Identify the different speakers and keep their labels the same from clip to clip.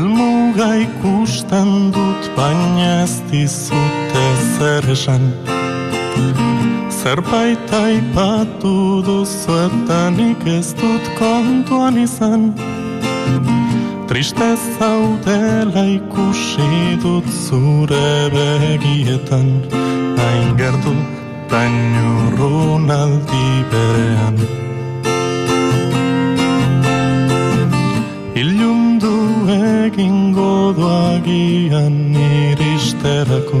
Speaker 1: Elmuga ikusten dut baina ez dizute zer esan Zerbait aipatu duzu eta nik ez dut kontuan izan Triste zaudela ikusi dut zure begietan Hain gertu baino runaldi berean egingo doagian iristerako.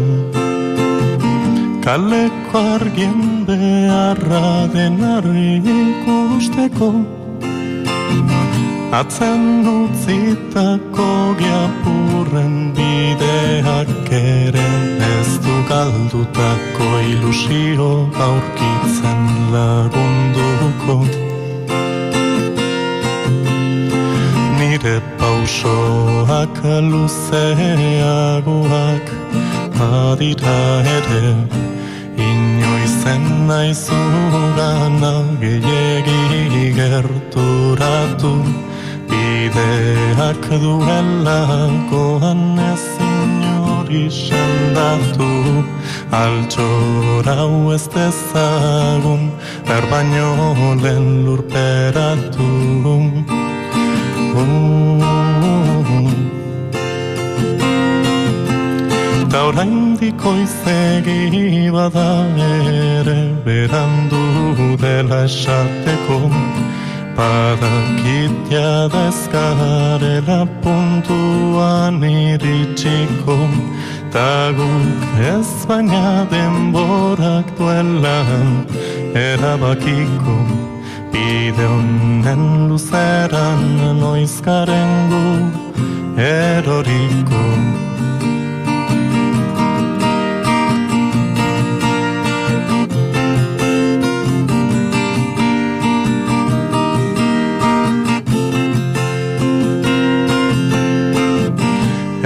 Speaker 1: Kaleko argien beharra denarri ikusteko. Atzen utzitako geapurren bideak ere Ez du galdutako ilusio aurkitzen lagunduko pausoak luzeagoak adira ere Inoizen naizu gana gehiagi gerturatu Bideak duela goan ez inori sendatu. Altxora ez dezagun Erbaino lehen lurperatu Ta orain diko izegi bada ere berandu dela esateko. Badakitia da ezkarela puntuan iritsiko. Ta guk ez baina denborak duela erabakiko. Bide honen luzeran noizkaren gu eroriko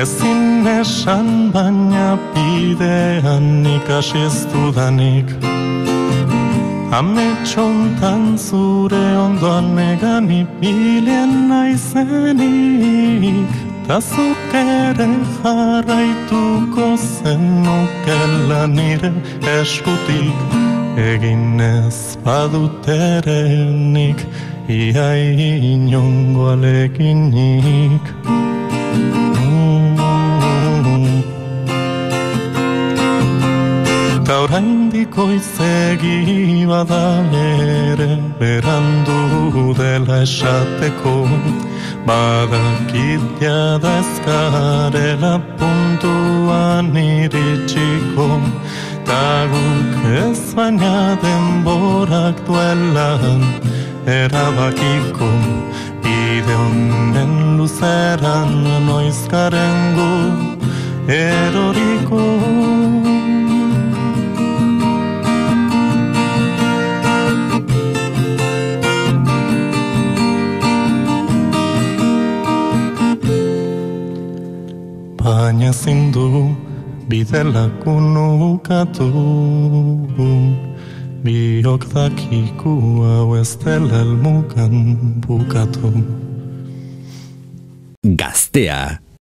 Speaker 1: Ezin esan baina bidean ikasi ez dudanik. Hame txontan zure ondoan negan ipilien naizenik. Ta zuk ere jarraituko zenukela nire eskutik. Egin ez badut ere nik Ia inongo aleginik orain dikoizegi bada ere berandu dela esateko Badakitia da ezkarela puntuan iritsiko Ta guk ez baina denborak duelan erabakiko Bide honen luzeran noizkaren gu eroriko Baina zindu bide lakunu ukatu Biok dakiku hau ez dela elmugan bukatu.
Speaker 2: Gaztea